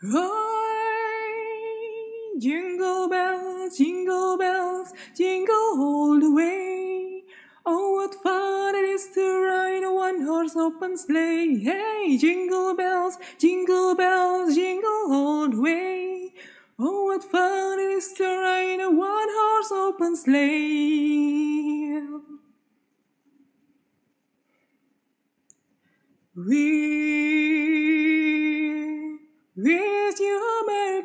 Oi, jingle bells, jingle bells, jingle all the way. Oh, what fun it is to ride a one horse open sleigh. Hey, jingle bells, jingle bells, jingle all the way. Oh, what fun it is to ride a one horse open sleigh. We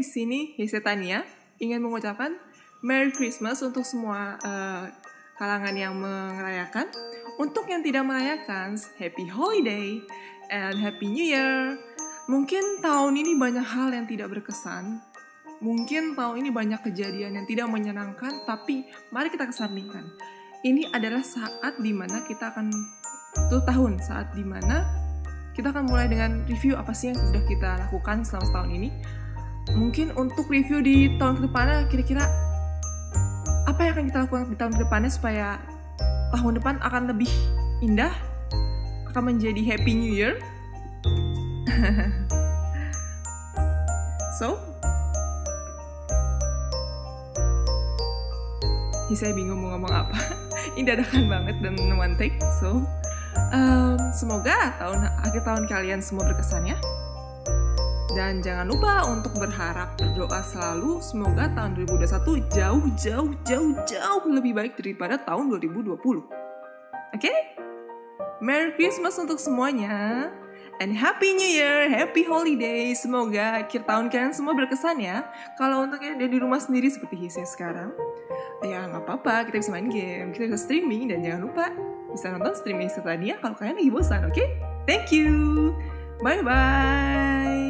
di sini Hese Tania ingin mengucapkan Merry Christmas untuk semua eh, kalangan yang merayakan. Untuk yang tidak merayakan, Happy Holiday and Happy New Year. Mungkin tahun ini banyak hal yang tidak berkesan. Mungkin tahun ini banyak kejadian yang tidak menyenangkan, tapi mari kita kesampingkan. Ini adalah saat di mana kita akan itu tahun saat di mana kita akan mulai dengan review apa sih yang sudah kita lakukan selama setahun ini. Mungkin untuk review di tahun ke depannya kira-kira apa yang akan kita lakukan di tahun ke depannya supaya tahun depan akan lebih indah, akan menjadi Happy New Year. so, ini saya bingung mau ngomong apa. ini dadakan banget dan one take. So, um, semoga tahun akhir tahun kalian semua berkesan ya. Dan jangan lupa untuk berharap berdoa selalu semoga tahun 2021 jauh jauh jauh jauh lebih baik daripada tahun 2020. Oke? Merry Christmas untuk semuanya. And Happy New Year, Happy Holiday. Semoga akhir tahun kalian semua berkesan ya. Kalau untuk yang ada di rumah sendiri seperti Hise sekarang, ya nggak apa-apa, kita bisa main game, kita bisa streaming, dan jangan lupa bisa nonton streaming setelah dia kalau kalian lagi bosan, oke? Thank you. Bye-bye.